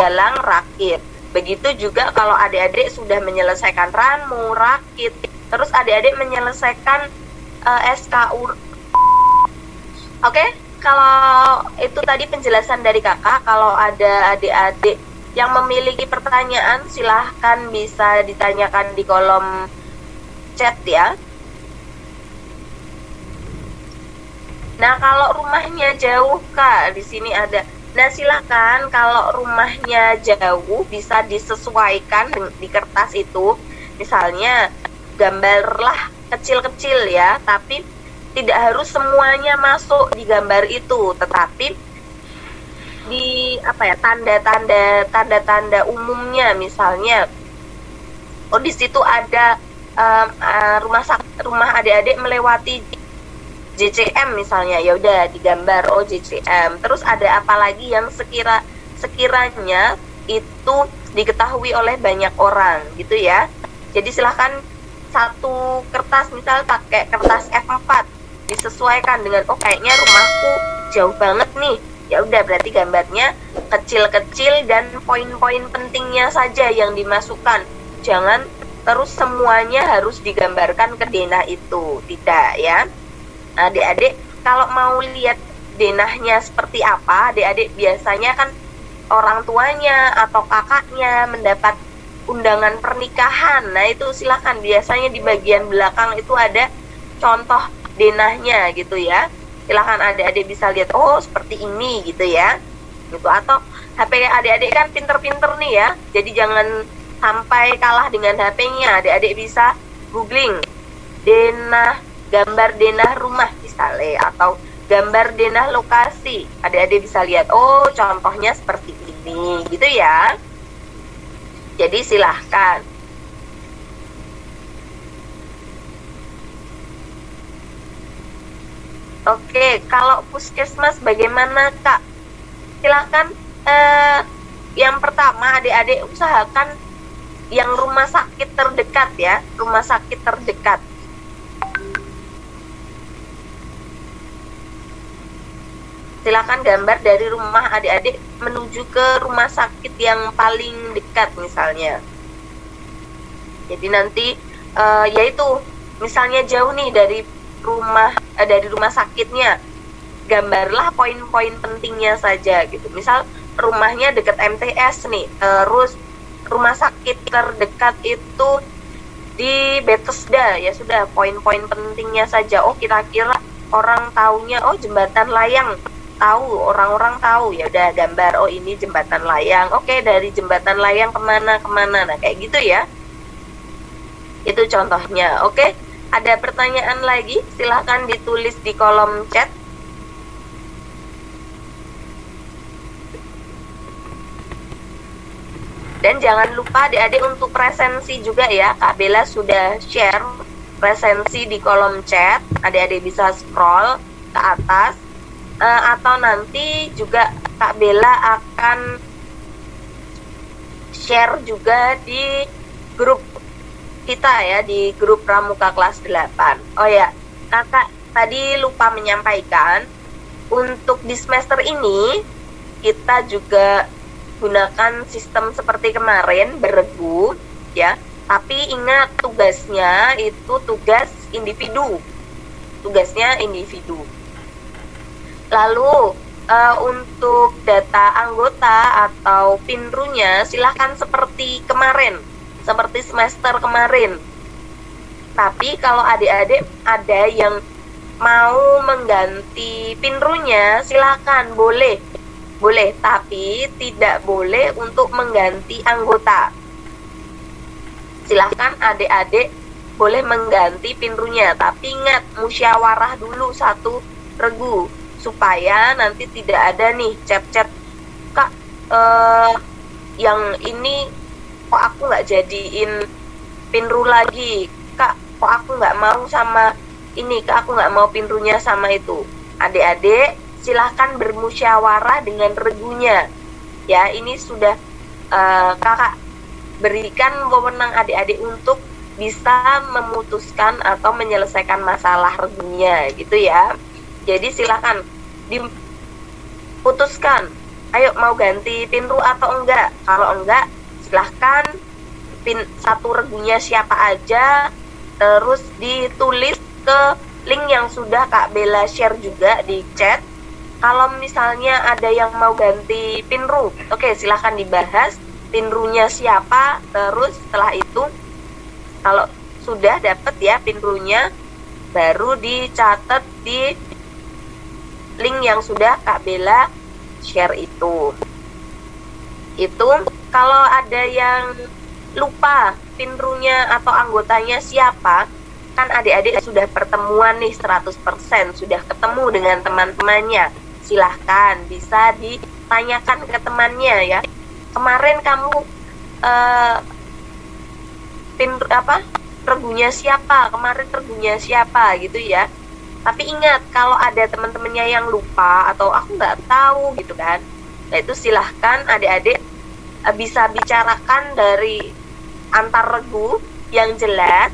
galang rakit. Begitu juga kalau adik-adik sudah menyelesaikan ranmu rakit. Terus adik-adik menyelesaikan uh, eh, SKU oke okay? kalau itu tadi penjelasan dari kakak kalau ada adik-adik yang memiliki pertanyaan silahkan bisa ditanyakan di kolom chat ya. Nah kalau rumahnya jauh kak di sini ada nah silahkan kalau rumahnya jauh bisa disesuaikan di kertas itu. Misalnya gambarlah kecil-kecil ya tapi tidak harus semuanya masuk di gambar itu, tetapi di apa ya tanda-tanda tanda-tanda umumnya. Misalnya oh di situ ada um, uh, rumah rumah adik-adik melewati JCM misalnya ya udah digambar oh JCM terus ada apa lagi yang sekira sekiranya itu diketahui oleh banyak orang gitu ya. Jadi silahkan satu kertas misal pakai kertas F4 disesuaikan dengan oh kayaknya rumahku jauh banget nih. Ya udah berarti gambarnya kecil-kecil dan poin-poin pentingnya saja yang dimasukkan. Jangan terus semuanya harus digambarkan ke denah itu. Tidak ya adik-adik kalau mau lihat denahnya seperti apa adik-adik biasanya kan orang tuanya atau kakaknya mendapat undangan pernikahan. Nah itu silahkan biasanya di bagian belakang itu ada contoh denahnya gitu ya. Silahkan adik-adik bisa lihat oh seperti ini gitu ya. Gitu. Atau HP adik-adik kan pinter-pinter nih ya. Jadi jangan sampai kalah dengan HP-nya adik-adik bisa googling denah gambar denah rumah misalnya atau gambar denah lokasi adik-adik bisa lihat oh contohnya seperti ini gitu ya jadi silahkan Oke, kalau puskesmas bagaimana kak? Silahkan eh, yang pertama adik-adik usahakan yang rumah sakit terdekat ya, rumah sakit terdekat. Silakan gambar dari rumah adik-adik menuju ke rumah sakit yang paling dekat misalnya. Jadi nanti uh, yaitu misalnya jauh nih dari rumah uh, dari rumah sakitnya gambarlah poin-poin pentingnya saja gitu. Misal rumahnya dekat MTS nih terus rumah sakit terdekat itu di Bethesda. Ya sudah poin-poin pentingnya saja. Oh kira-kira orang taunya oh jembatan layang tahu orang-orang tahu ya udah gambar oh ini jembatan layang oke dari jembatan layang ke mana ke mana nah kayak gitu ya itu contohnya oke ada pertanyaan lagi? Silahkan ditulis di kolom chat. Dan jangan lupa adik-adik untuk presensi juga ya. Kak Bella sudah share presensi di kolom chat. Adik-adik bisa scroll ke atas. Uh, atau nanti juga Kak Bella akan share juga di grup kita ya di grup Pramuka kelas 8. Oh ya, kakak tadi lupa menyampaikan untuk di semester ini kita juga gunakan sistem seperti kemarin beregu ya. Tapi ingat tugasnya itu tugas individu. Tugasnya individu. Lalu uh, untuk data anggota atau pinrunya silahkan seperti kemarin seperti semester kemarin. Tapi kalau adik-adik ada yang mau mengganti pinrunya, silakan boleh. Boleh, tapi tidak boleh untuk mengganti anggota. Silahkan adik-adik boleh mengganti pinrunya, tapi ingat musyawarah dulu satu regu supaya nanti tidak ada nih chat-chat kak uh, yang ini kok aku nggak jadiin pinru lagi? Kak kok aku nggak mau sama ini? Kak aku nggak mau pinrunya sama itu. Adik-adik silahkan bermusyawarah dengan regunya. Ya ini sudah uh, kakak berikan wewenang adik-adik untuk bisa memutuskan atau menyelesaikan masalah regunya gitu ya jadi silahkan diputuskan. Ayo mau ganti pinru atau enggak? Kalau enggak silahkan pin satu regunya siapa aja terus ditulis ke link yang sudah Kak Bella share juga di chat. Kalau misalnya ada yang mau ganti pinru oke silahkan dibahas pinrunya siapa. Terus setelah itu kalau sudah dapat ya pinrunya baru dicatat di link yang sudah Kak Bella share itu. Itu kalau ada yang lupa pinrunya atau anggotanya siapa kan adik-adik sudah pertemuan nih 100% sudah ketemu dengan teman-temannya. Silahkan bisa ditanyakan ke temannya ya. Kemarin kamu uh, pin apa regunya siapa? Kemarin regunya siapa? Gitu ya tapi ingat kalau ada teman-temannya yang lupa atau aku nggak tahu gitu kan nah itu silahkan adik-adik uh, bisa bicarakan dari antar regu yang jelas.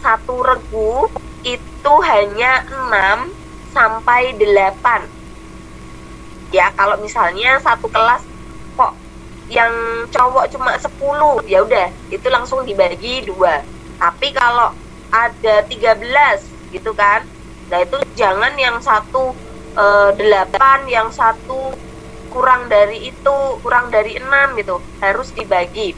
Satu regu itu hanya 6 sampai 8 ya kalau misalnya satu kelas kok yang cowok cuma 10 ya udah itu langsung dibagi dua. Tapi kalau ada 13 gitu kan nah itu jangan yang satu e, delapan yang satu kurang dari itu kurang dari enam gitu. Harus dibagi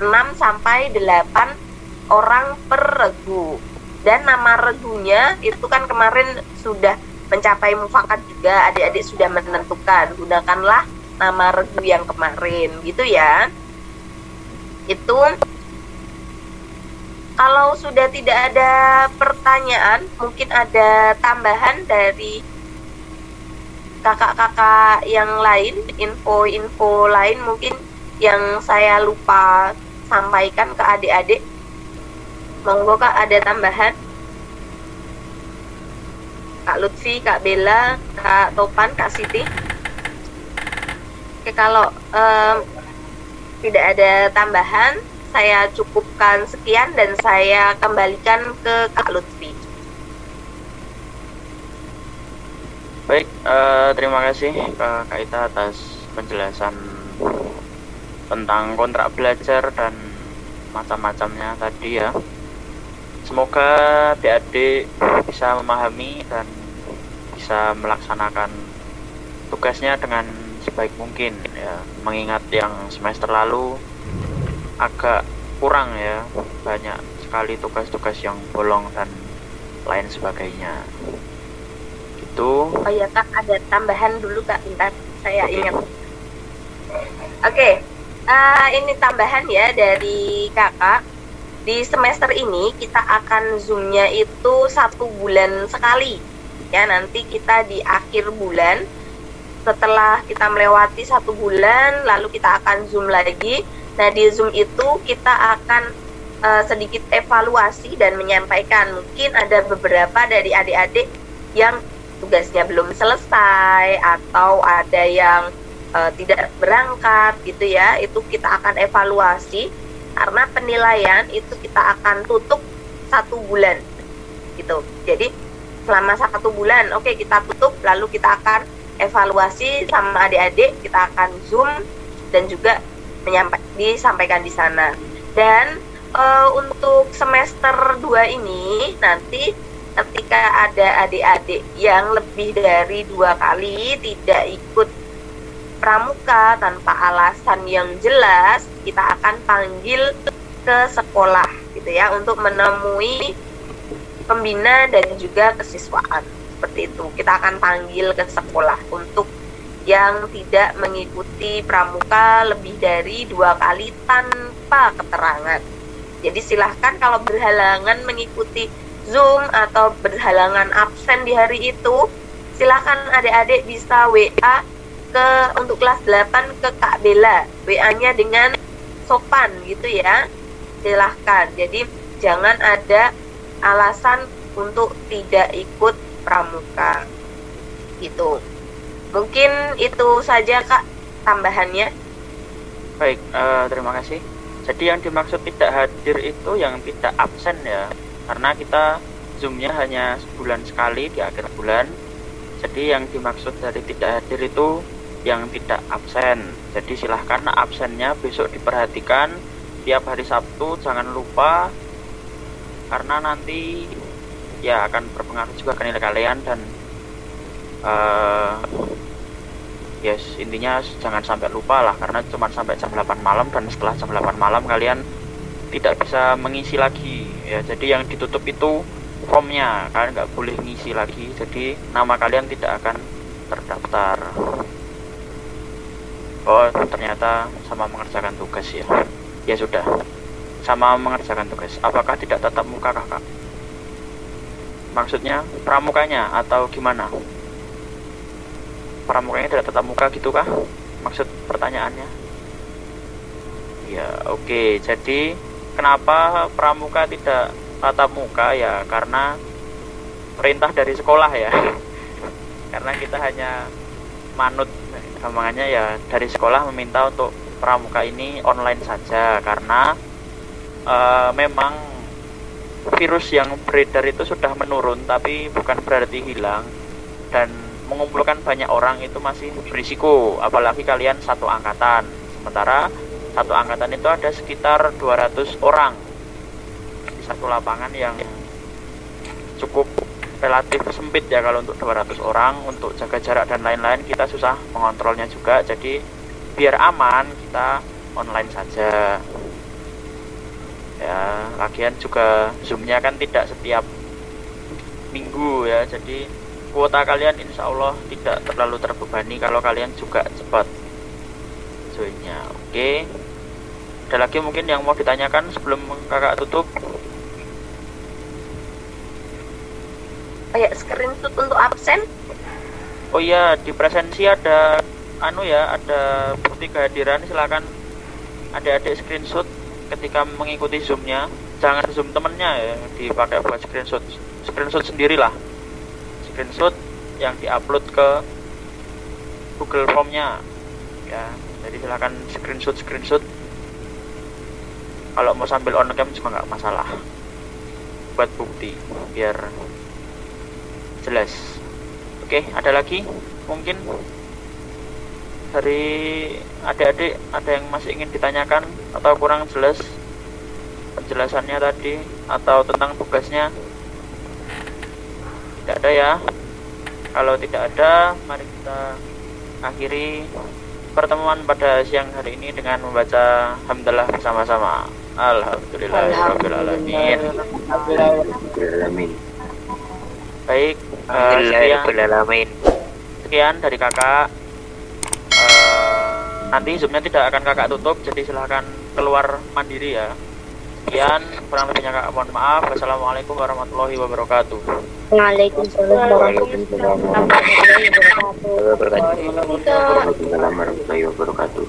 6 sampai 8 orang per regu. Dan nama regunya itu kan kemarin sudah mencapai mufakat juga adik-adik sudah menentukan gunakanlah nama regu yang kemarin gitu ya. Itu kalau sudah tidak ada pertanyaan mungkin ada tambahan dari kakak-kakak yang lain info-info lain mungkin yang saya lupa sampaikan ke adik-adik monggo kak ada tambahan Kak Lutfi, Kak Bella, Kak Topan, Kak Siti. Oke, kalau um, tidak ada tambahan, saya cukupkan sekian dan saya kembalikan ke Kak Lutfi. Baik, uh, terima kasih Kak Ita atas penjelasan tentang kontrak belajar dan macam-macamnya tadi ya. Semoga adik-adik bisa memahami dan bisa melaksanakan tugasnya dengan sebaik mungkin ya mengingat yang semester lalu agak kurang ya. Banyak sekali tugas-tugas yang bolong dan lain sebagainya. Itu oh ya kak ada tambahan dulu kak bentar. Saya okay. ingat. Oke okay. uh, ini tambahan ya dari kakak. Di semester ini kita akan zoomnya itu satu bulan sekali. Ya nanti kita di akhir bulan. Setelah kita melewati satu bulan lalu kita akan zoom lagi nah di zoom itu kita akan uh, sedikit evaluasi dan menyampaikan. Mungkin ada beberapa dari adik-adik yang tugasnya belum selesai atau ada yang uh, tidak berangkat gitu ya. Itu kita akan evaluasi karena penilaian itu kita akan tutup satu bulan gitu. Jadi selama satu bulan oke okay, kita tutup lalu kita akan evaluasi sama adik-adik kita akan zoom dan juga disampaikan di sana dan uh, untuk semester 2 ini nanti ketika ada adik-adik yang lebih dari dua kali tidak ikut pramuka tanpa alasan yang jelas kita akan panggil ke sekolah gitu ya untuk menemui pembina dan juga kesiswaan seperti itu. Kita akan panggil ke sekolah untuk yang tidak mengikuti pramuka lebih dari dua kali tanpa keterangan. Jadi silahkan kalau berhalangan mengikuti Zoom atau berhalangan absen di hari itu, silahkan adik-adik bisa WA ke untuk kelas 8 ke Kak Bella. WA-nya dengan sopan gitu ya. Silahkan. Jadi jangan ada alasan untuk tidak ikut pramuka itu mungkin itu saja kak tambahannya. Baik uh, terima kasih. Jadi yang dimaksud tidak hadir itu yang tidak absen ya. Karena kita zoomnya hanya sebulan sekali di akhir bulan. Jadi yang dimaksud dari tidak hadir itu yang tidak absen. Jadi silahkan absennya besok diperhatikan. Tiap hari Sabtu jangan lupa. Karena nanti ya akan berpengaruh juga ke nilai kalian dan uh, yes intinya jangan sampai lupa lah karena cuma sampai jam 8 malam dan setelah jam 8 malam kalian tidak bisa mengisi lagi. Ya jadi yang ditutup itu formnya kalian nggak boleh ngisi lagi jadi nama kalian tidak akan terdaftar. Oh ternyata sama mengerjakan tugas ya. Ya sudah. Sama mengerjakan tugas. Apakah tidak tatap muka kakak? Maksudnya pramukanya atau gimana pramukanya tidak tatap muka gitu kah maksud pertanyaannya. Ya oke. Okay. jadi kenapa pramuka tidak tatap muka? Ya karena perintah dari sekolah ya. Karena kita hanya manut. Gampangannya ya dari sekolah meminta untuk pramuka ini online saja. Karena uh, memang virus yang beredar itu sudah menurun tapi bukan berarti hilang. Dan mengumpulkan banyak orang itu masih berisiko apalagi kalian satu angkatan. Sementara satu angkatan itu ada sekitar 200 orang di satu lapangan yang cukup relatif sempit ya kalau untuk 200 orang. Untuk jaga jarak dan lain-lain kita susah mengontrolnya juga. Jadi biar aman kita online saja. Ya lagian juga zoomnya kan tidak setiap minggu ya. Jadi kuota kalian insya Allah tidak terlalu terbebani kalau kalian juga cepat joinnya. Oke. Ada lagi mungkin yang mau ditanyakan sebelum kakak tutup? Kayak screenshot untuk absen? Oh iya di presensi ada anu ya ada bukti kehadiran. Silakan adik-adik screenshot ketika mengikuti zoomnya. Jangan zoom temennya ya dipakai buat screenshot. Screenshot sendirilah screenshot yang diupload ke Google Formnya. Ya jadi silakan screenshot screenshot. Kalau mau sambil on cam juga nggak masalah. Buat bukti biar jelas. Oke ada lagi? Mungkin dari adik-adik ada yang masih ingin ditanyakan atau kurang jelas penjelasannya tadi atau tentang tugasnya tidak ada ya. Kalau tidak ada mari kita akhiri pertemuan pada siang hari ini dengan membaca hamdalah bersama-sama. Alhamdulillah alamin. Baik uh, sekian, sekian dari kakak. Uh, nanti zoomnya tidak akan kakak tutup jadi silahkan keluar mandiri ya sekian kurang lebihnya kakak mohon maaf wassalamualaikum warahmatullahi wabarakatuh Waalaikumsalam warahmatullahi wabarakatuh. Waalaikumsalam warahmatullahi wabarakatuh.